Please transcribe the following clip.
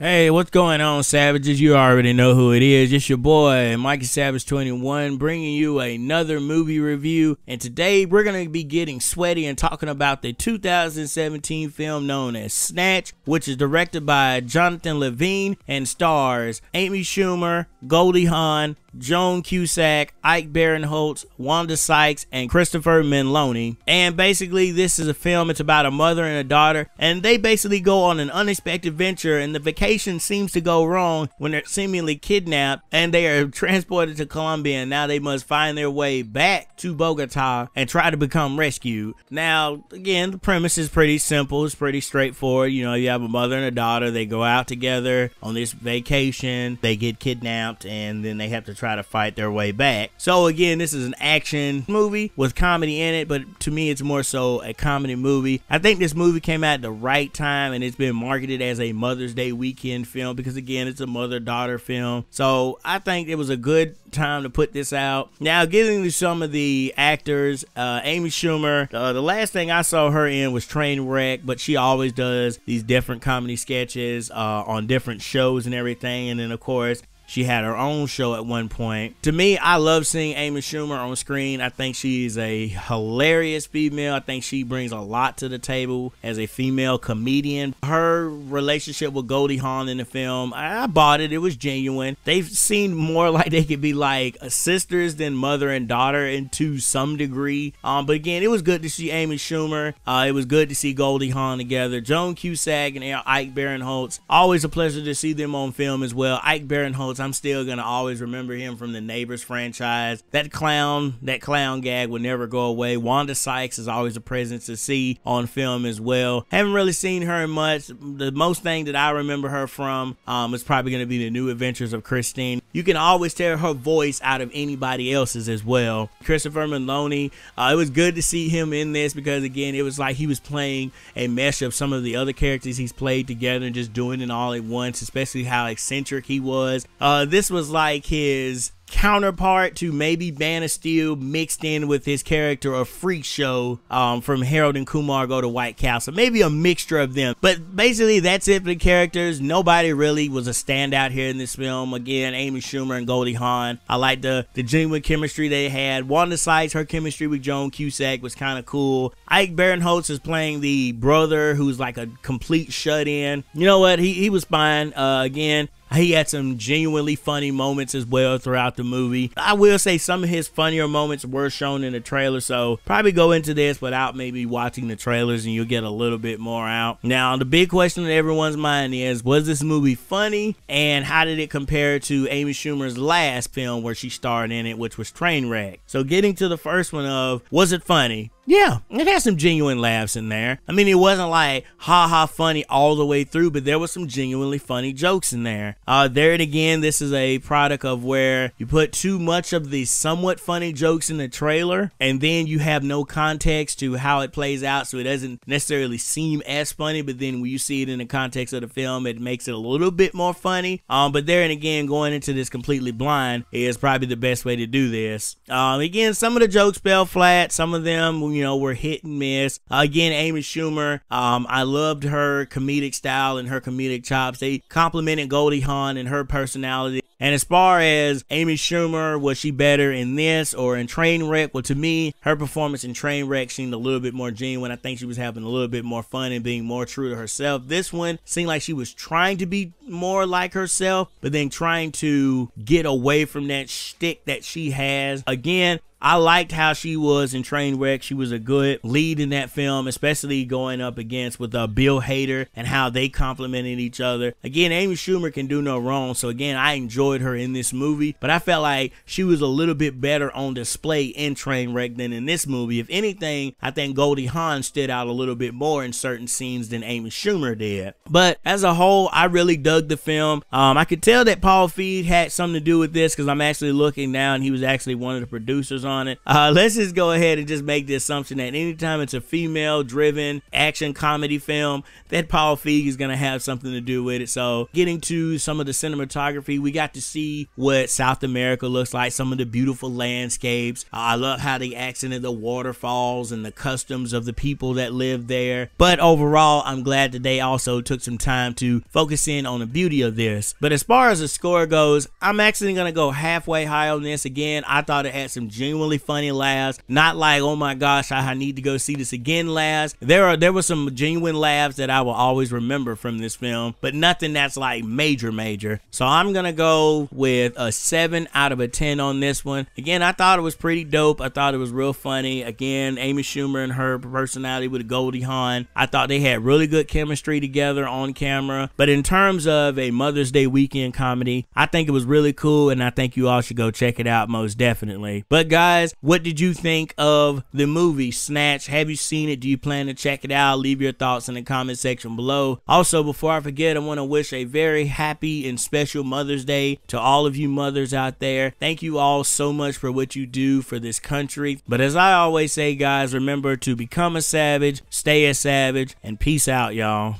Hey, what's going on, Savages? You already know who it is. It's your boy, Mikey Savage 21, bringing you another movie review. And today we're going to be getting sweaty and talking about the 2017 film known as Snatched, which is directed by Jonathan Levine and stars Amy Schumer, Goldie Hawn, Joan Cusack, Ike Barinholtz, Wanda Sykes, and Christopher Meloni. And basically, this is a film. It's about a mother and a daughter, and they basically go on an unexpected venture, and the vacation seems to go wrong when they're seemingly kidnapped, and they are transported to Colombia, and now they must find their way back to Bogota and try to become rescued. Now, again, the premise is pretty simple. It's pretty straightforward. You know, you have a mother and a daughter. They go out together on this vacation. They get kidnapped, and then they have to try to fight their way back. So again, this is an action movie with comedy in it, but to me, it's more so a comedy movie. I think this movie came out at the right time, and it's been marketed as a Mother's Day weekend film because again, it's a mother-daughter film. So I think it was a good time to put this out. Now, getting to some of the actors, uh, Amy Schumer, uh, the last thing I saw her in was Trainwreck, but she always does these different comedy sketches uh, on different shows and everything. And then, of course, she had her own show at one point. To me, I love seeing Amy Schumer on screen. I think she's a hilarious female. I think she brings a lot to the table as a female comedian. Her relationship with Goldie Hawn in the film, I bought it. It was genuine. They've seemed more like they could be like sisters than mother and daughter, and to some degree. Um, but again, it was good to see Amy Schumer. Uh, it was good to see Goldie Hawn together. Joan Cusack and Ike Barinholtz. Always a pleasure to see them on film as well. Ike Barinholtz I'm still gonna always remember him from the Neighbors franchise. That clown, that clown gag will never go away. Wanda Sykes is always a presence to see on film as well. Haven't really seen her much. The most thing that I remember her from um, is probably gonna be the New Adventures of Christine. You can always tell her voice out of anybody else's as well. Christopher Meloni, uh, it was good to see him in this because again, it was like he was playing a mesh of some of the other characters he's played together and just doing it all at once. Especially how eccentric he was. Uh, this was like his counterpart to maybe Man of Steel mixed in with his character of Freak Show um, from Harold and Kumar Go to White Castle. Maybe a mixture of them. But basically, that's it for the characters. Nobody really was a standout here in this film. Again, Amy Schumer and Goldie Hawn. I like the, the genuine chemistry they had. Wanda Sykes, her chemistry with Joan Cusack was kind of cool. Ike Barinholtz is playing the brother who's like a complete shut in. You know what? He, he was fine. Uh, again, he had some genuinely funny moments as well throughout the movie. I will say some of his funnier moments were shown in the trailer, so probably go into this without maybe watching the trailers and you'll get a little bit more out. Now, the big question in everyone's mind is was this movie funny and how did it compare to Amy Schumer's last film where she starred in it, which was Trainwreck? So, getting to the first one of was it funny? Yeah, it had some genuine laughs in there. I mean, it wasn't like ha ha funny all the way through, but there was some genuinely funny jokes in there. Uh, there and again, this is a product of where you put too much of the somewhat funny jokes in the trailer, and then you have no context to how it plays out, so it doesn't necessarily seem as funny. But then when you see it in the context of the film, it makes it a little bit more funny. Um, but there and again, going into this completely blind is probably the best way to do this. Um, again, some of the jokes fell flat. Some of them you know, were hit and miss. Again, Amy Schumer, um, I loved her comedic style and her comedic chops. They complimented Goldie Hawn and her personality. And as far as Amy Schumer, was she better in this or in Trainwreck? Well, to me, her performance in Trainwreck seemed a little bit more genuine. I think she was having a little bit more fun and being more true to herself. This one seemed like she was trying to be more like herself, but then trying to get away from that shtick that she has. Again, I liked how she was in Trainwreck. She was a good lead in that film, especially going up against with uh, Bill Hader and how they complemented each other. Again, Amy Schumer can do no wrong. So again, I enjoyed her in this movie, but I felt like she was a little bit better on display in Trainwreck than in this movie. If anything, I think Goldie Hawn stood out a little bit more in certain scenes than Amy Schumer did. But as a whole, I really dug the film. Um, I could tell that Paul Feig had something to do with this because I'm actually looking now and he was actually one of the producers on on it. Uh, let's just go ahead and just make the assumption that anytime it's a female driven action comedy film, that Paul Feig is going to have something to do with it. So, getting to some of the cinematography, we got to see what South America looks like, some of the beautiful landscapes. Uh, I love how they accented the waterfalls and the customs of the people that live there. But overall, I'm glad that they also took some time to focus in on the beauty of this. But as far as the score goes, I'm actually going to go halfway high on this again. I thought it had some genuinely funny laughs. Not like, oh my gosh, I need to go see this again laughs. There are there were some genuine laughs that I will always remember from this film, but nothing that's like major, major. So I'm gonna go with a seven out of a ten on this one. Again, I thought it was pretty dope. I thought it was real funny. Again, Amy Schumer and her personality with Goldie Hawn. I thought they had really good chemistry together on camera. But in terms of a Mother's Day weekend comedy, I think it was really cool, and I think you all should go check it out most definitely. But guys, what did you think of the movie Snatched? Have you seen it? Do you plan to check it out? Leave your thoughts in the comment section below. Also, before I forget, I want to wish a very happy and special Mother's Day to all of you mothers out there. Thank you all so much for what you do for this country. But as I always say, guys, remember to become a savage, stay a savage, and peace out, y'all.